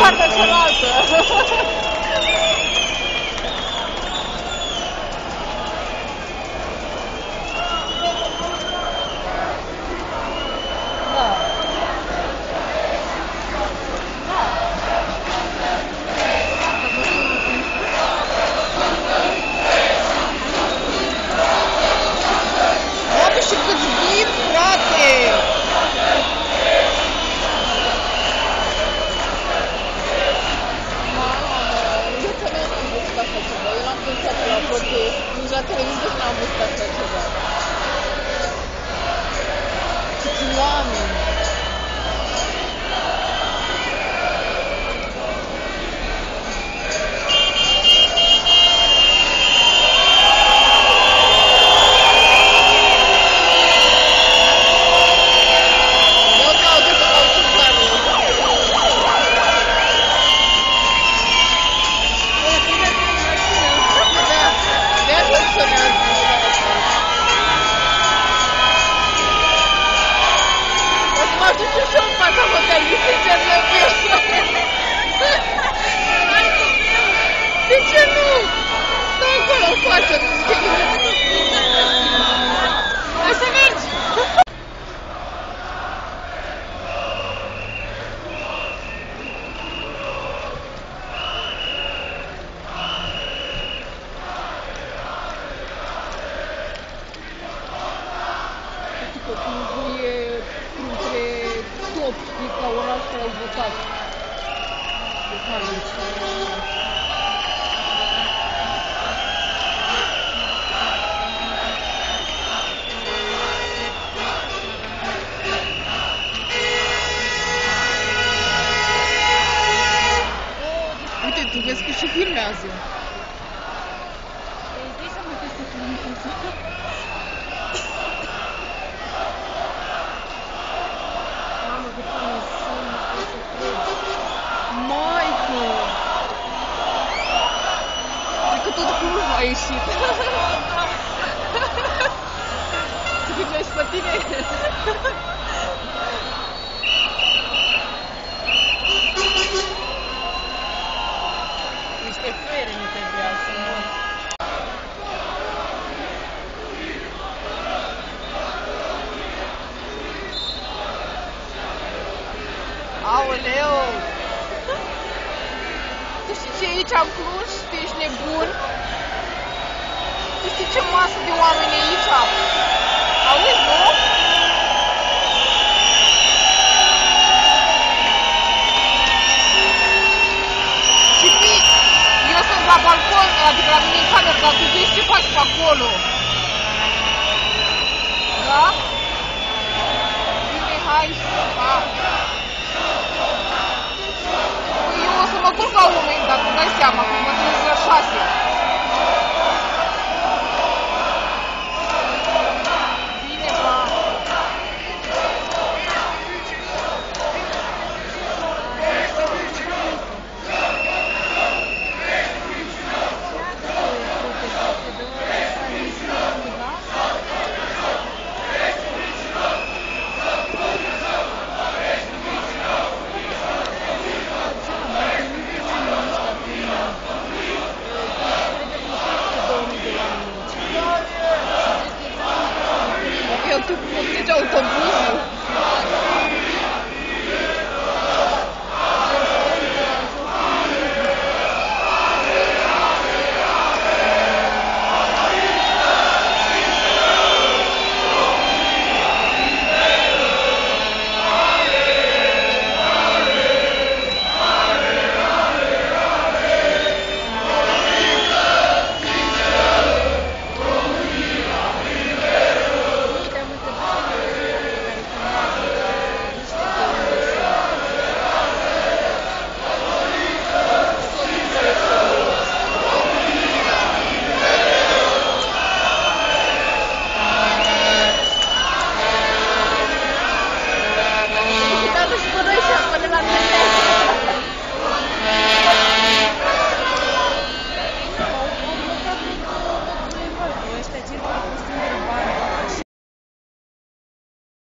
Partea cealaltă! tá três novos pacotes agora. Acolo în față, nu zice nimic. Hai să mergi! Știi că Clujul e printre top, știi, ca oraș care ai votat. De Carnici. vez que estive em Brasil. Moico! É Fico tudo com um raio, Chico. Você fica mais patinete. Aoleu! Tu știi ce e aici în Cluj? Tu ești nebun? Tu știi ce masă de oameni e aici? Auzi, com volume, ainda não desceu, mas